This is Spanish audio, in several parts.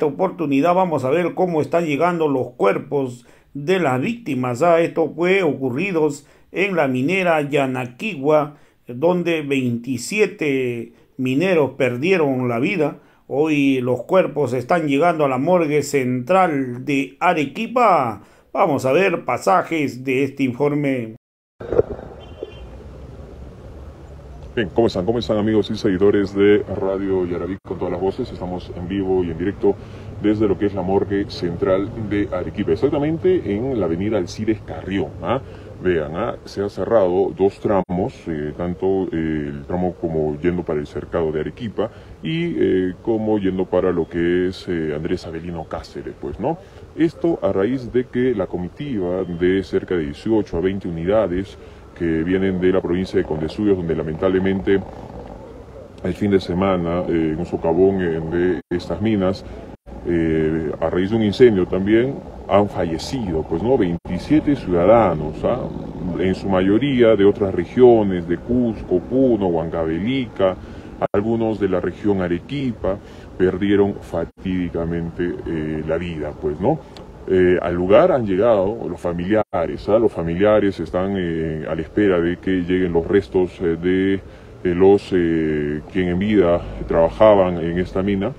esta oportunidad vamos a ver cómo están llegando los cuerpos de las víctimas. Ah, esto fue ocurridos en la minera Yanaquigua, donde 27 mineros perdieron la vida. Hoy los cuerpos están llegando a la morgue central de Arequipa. Vamos a ver pasajes de este informe. Bien, ¿cómo están? ¿Cómo están amigos y seguidores de Radio Yarabí con todas las voces? Estamos en vivo y en directo desde lo que es la morgue central de Arequipa, exactamente en la avenida Alcides Carrión. ¿ah? Vean, ¿ah? se ha cerrado dos tramos, eh, tanto eh, el tramo como yendo para el cercado de Arequipa y eh, como yendo para lo que es Andrés Avelino Cáceres, pues, ¿no? Esto a raíz de que la comitiva de cerca de 18 a 20 unidades que vienen de la provincia de Condesuyos, donde lamentablemente el fin de semana en un socavón de estas minas, eh, a raíz de un incendio también, han fallecido, pues no, 27 ciudadanos, ¿ah? en su mayoría de otras regiones, de Cusco, Puno, Huancavelica, algunos de la región Arequipa, perdieron fatídicamente eh, la vida, pues no. Eh, al lugar han llegado los familiares, ¿ah? los familiares están eh, a la espera de que lleguen los restos eh, de, los quien en vida trabajaban en esta mina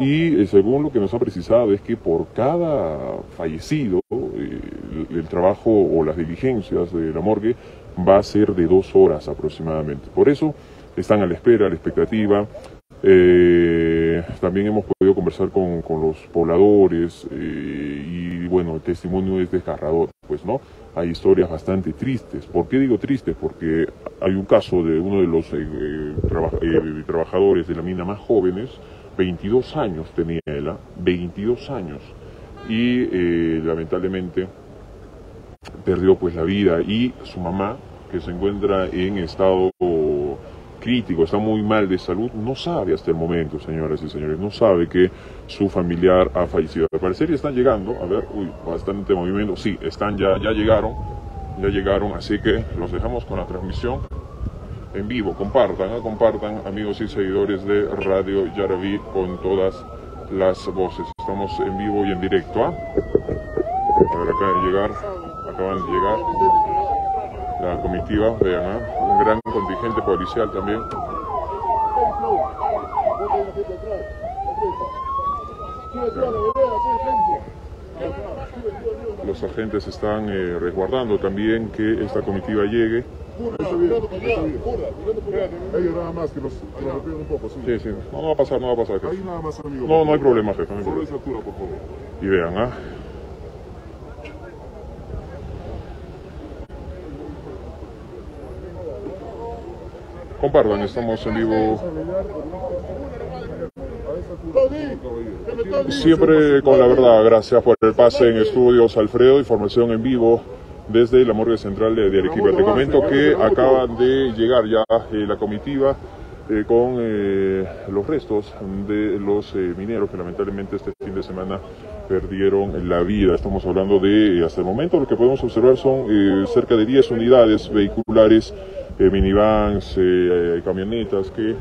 y según lo que nos ha precisado es que por cada fallecido el, trabajo o las diligencias de la morgue va a ser de dos horas aproximadamente. Por eso están a la espera, a la expectativa. también hemos conversar con, los pobladores y bueno, el testimonio es desgarrador, pues, ¿no? Hay historias bastante tristes. ¿Por qué digo tristes? Porque hay un caso de uno de los eh, eh, trabajadores de la mina más jóvenes, 22 años tenía él, 22 ¿ah? años, y eh, lamentablemente perdió pues la vida y su mamá, que se encuentra en estado está muy mal de salud, no sabe hasta el momento, señoras y señores, no sabe que su familiar ha fallecido. Al parecer ya están llegando, a ver, uy, bastante movimiento, sí, están ya, ya llegaron, ya llegaron, así que los dejamos con la transmisión en vivo, compartan, ¿eh? compartan amigos y seguidores de Radio Yaraví con todas las voces. Estamos en vivo y en directo, ¿ah? A ver, acaban de llegar, acaban de llegar la comitiva, vean, ¿ah? Un contingente policial también. Los agentes están eh, resguardando también que esta comitiva llegue. nada más que los, un poco. Sí, sí. No, no va a pasar, no va a pasar. No, no hay problema, jefe. No hay problema. Y vean, ¿ah? Compartan, estamos en vivo. Siempre con la verdad, gracias por el pase en estudios, Alfredo, información en vivo desde la morgue central de, Arequipa. Te comento que acaban de llegar ya eh, la comitiva eh, con eh, los restos de los mineros que lamentablemente este fin de semana perdieron la vida. Estamos hablando de, hasta el momento, lo que podemos observar son cerca de 10 unidades vehiculares eh, minivans, eh, camionetas que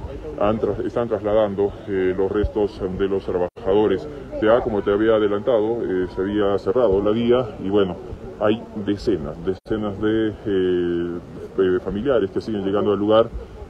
están trasladando eh, los restos de los trabajadores. Ya, como te había adelantado, se había cerrado la vía y bueno, hay decenas, decenas de familiares que siguen llegando al lugar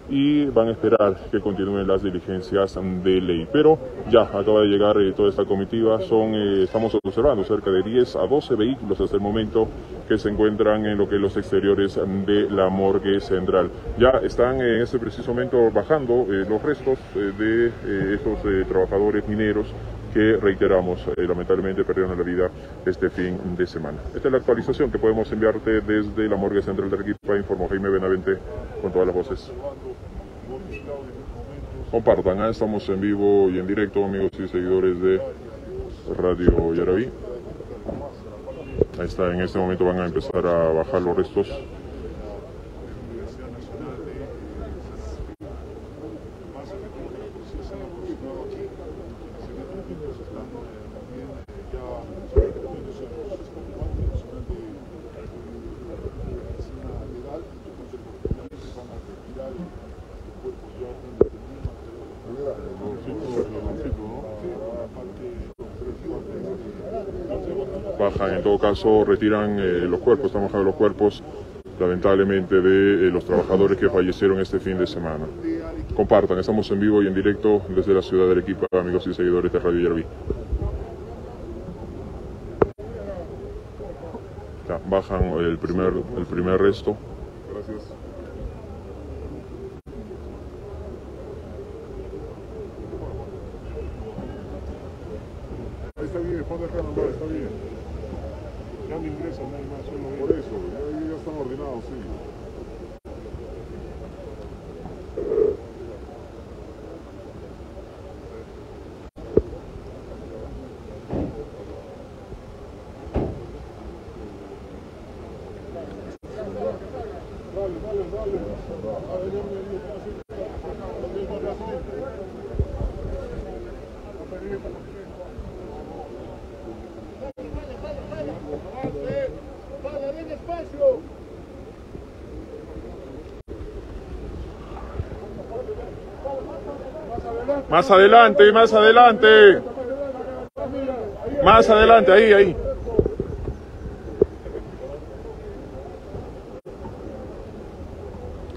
y van a esperar que continúen las diligencias de ley. Pero ya acaba de llegar eh, toda esta comitiva, son, eh, estamos observando cerca de 10 a 12 vehículos hasta el momento que se encuentran en lo que los exteriores de la morgue central. Ya están en este preciso momento bajando eh, los restos de estos trabajadores mineros que reiteramos, lamentablemente perdieron la vida este fin de semana. Esta es la actualización que podemos enviarte desde la morgue central de Arequipa, informó Jaime Benavente con todas las voces. Compartan, ¿eh? estamos en vivo y en directo, amigos y seguidores de Radio Yaraví. Ahí está, en este momento van a empezar a bajar los restos caso retiran eh, los cuerpos, están bajando los cuerpos lamentablemente de eh, los trabajadores que fallecieron este fin de semana. Compartan, estamos en vivo y en directo desde la ciudad de Arequipa, amigos y seguidores de Radio Yerbi. bajan el primer, el primer resto. Gracias. Está bien, está bien. Ya me ingresan, no hay más, solo Por eso, ya, ya están ordenados, sí. Más adelante, más adelante. Más adelante, ahí, ahí.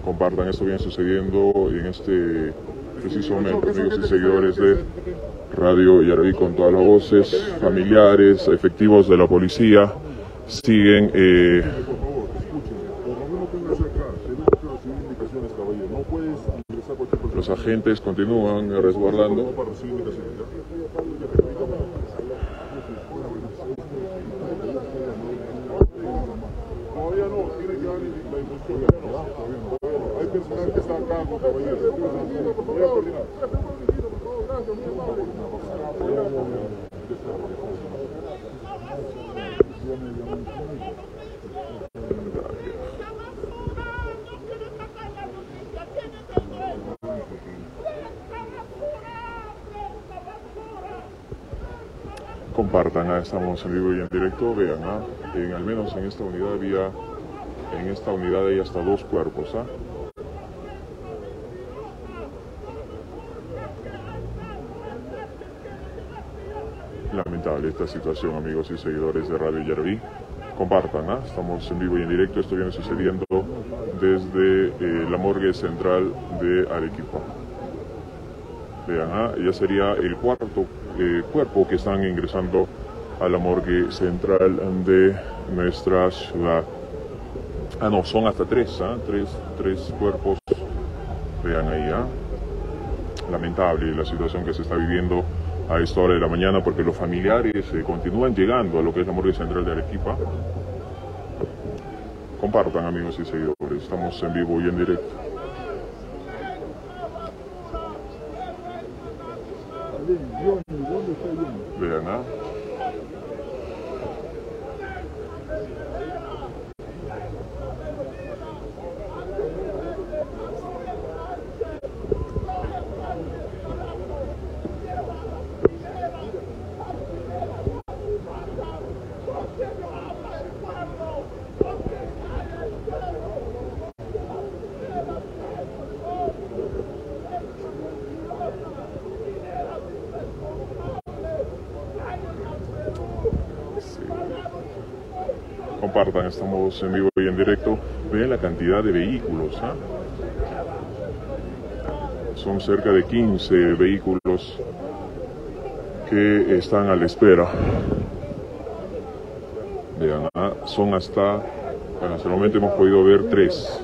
Compartan, esto viene sucediendo en este preciso momento, amigos y seguidores de Radio Yaraví con todas las voces, familiares, efectivos de la policía, siguen eh, agentes continúan resguardando. Hay personal que está acá, caballero. Compartan, ah, estamos en vivo y en directo, vean, ah, en, al menos en esta unidad había, en esta unidad hay hasta dos cuerpos, ¿ah? Lamentable esta situación, amigos y seguidores de Radio Yarví. Compartan, ¿ah? estamos en vivo y en directo, esto viene sucediendo desde eh, la morgue central de Arequipa. Vean, ¿ah? ya sería el cuarto eh, cuerpo que están ingresando a la morgue central de nuestra ciudad. Ah, no, son hasta tres, ¿ah? tres, tres cuerpos. Vean ahí, ¿ah? Lamentable la situación que se está viviendo a esta hora de la mañana porque los familiares eh, continúan llegando a lo que es la morgue central de Arequipa. Compartan amigos y seguidores, estamos en vivo y en directo. Vean, ¿ah? Compartan, estamos en vivo y en directo. Vean la cantidad de vehículos. ¿ah? Son cerca de 15 vehículos que están a la espera. Vean, ¿ah? son hasta, hasta el momento hemos podido ver tres.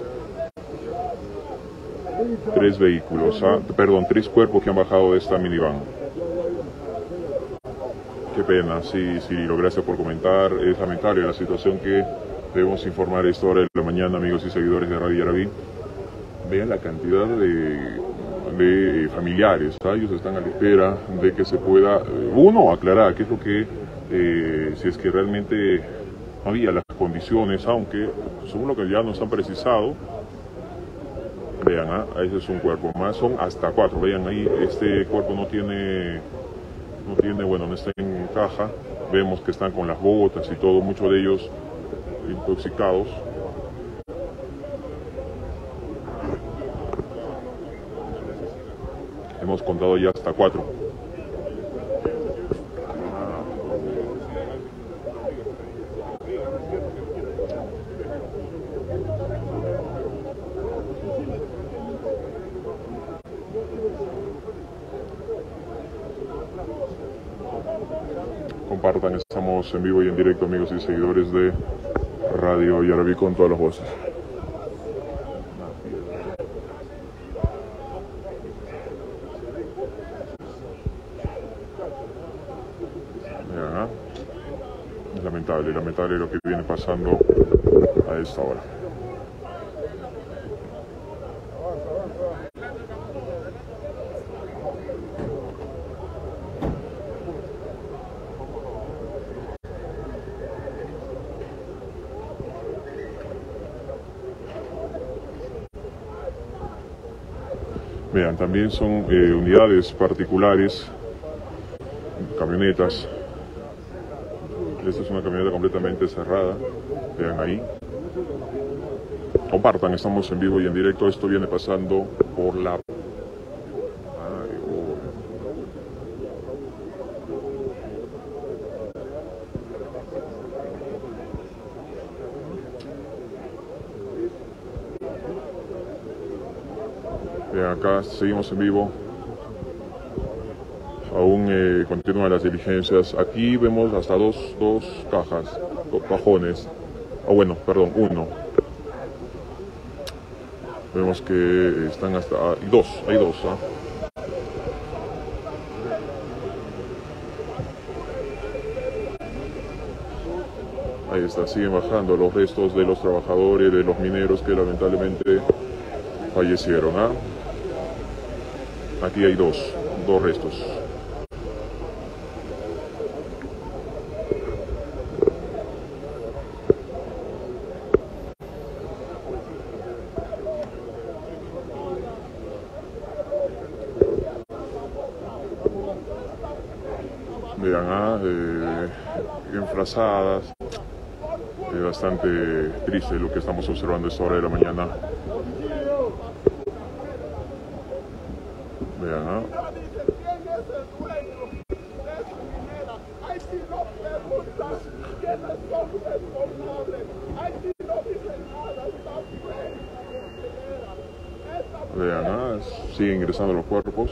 Tres vehículos, ¿ah? perdón, tres cuerpos que han bajado de esta minivan. Qué pena, sí, sí, lo gracias por comentar. Es lamentable la situación que debemos informar esta hora de la mañana, amigos y seguidores de Radio Yarabí. Vean la cantidad de, de familiares, ¿ah? ellos están a la espera de que se pueda, eh, uno, aclarar qué es lo que, eh, si es que realmente había las condiciones, aunque según lo que ya nos han precisado, vean, ¿ah? ese es un cuerpo más, son hasta cuatro, vean ahí, este cuerpo no tiene no tiene, bueno, no está en caja. Vemos que están con las botas y todo, muchos de ellos intoxicados. Hemos contado ya hasta cuatro. Estamos en vivo y en directo, amigos y seguidores de Radio Yarabí con todas las voces. Es lamentable, lamentable lo que viene pasando a esta hora. Vean, también son eh, unidades particulares, camionetas. Esta es una camioneta completamente cerrada. Vean ahí. Compartan, estamos en vivo y en directo. Esto viene pasando por la acá seguimos en vivo. Aún eh, continúan las diligencias. Aquí vemos hasta dos, dos cajas, dos cajones. O bueno, perdón, uno. Vemos que están hasta... Hay dos, hay dos. ¿ah? Ahí está, siguen bajando los restos de los trabajadores, de los mineros que lamentablemente fallecieron. ¿ah? Aquí hay dos, dos restos. Vean, ah, eh, enfrazadas. Es bastante triste lo que estamos observando esta hora de la mañana. Vean, ah, siguen ingresando los cuerpos.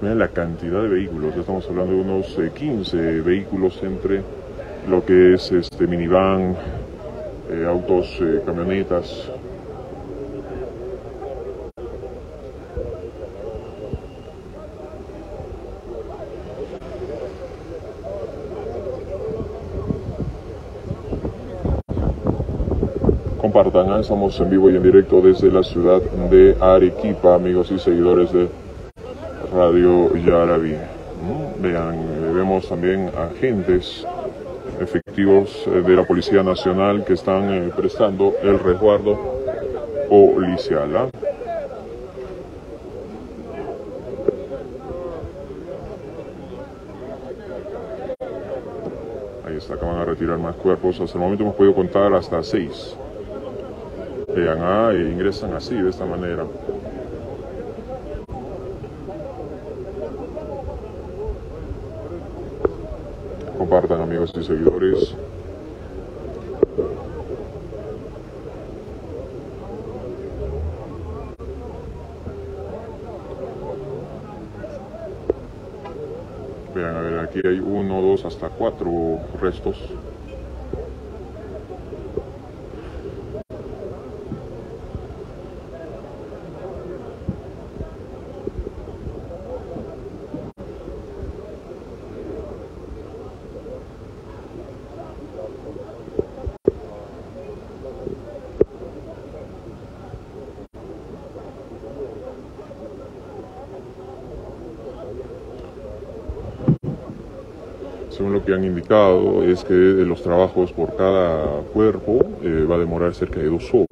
Vean la cantidad de vehículos, estamos hablando de unos 15 eh, vehículos entre lo que es este minivan, eh, autos, eh, camionetas. Compartan, ¿eh? estamos en vivo y en directo desde la ciudad de Arequipa, amigos y seguidores de Radio Yaraví. Mm, vean, vemos también agentes efectivos eh, de la Policía Nacional que están eh, prestando el resguardo policial. ¿ah? Ahí está, acaban de retirar más cuerpos. Hasta el momento hemos podido contar hasta seis. Vean, ah, e ingresan así, de esta manera. Compartan amigos y seguidores. Vean, a ver, aquí hay uno, dos, hasta cuatro restos. Según lo que han indicado, es que los trabajos por cada cuerpo eh, va a demorar cerca de dos horas.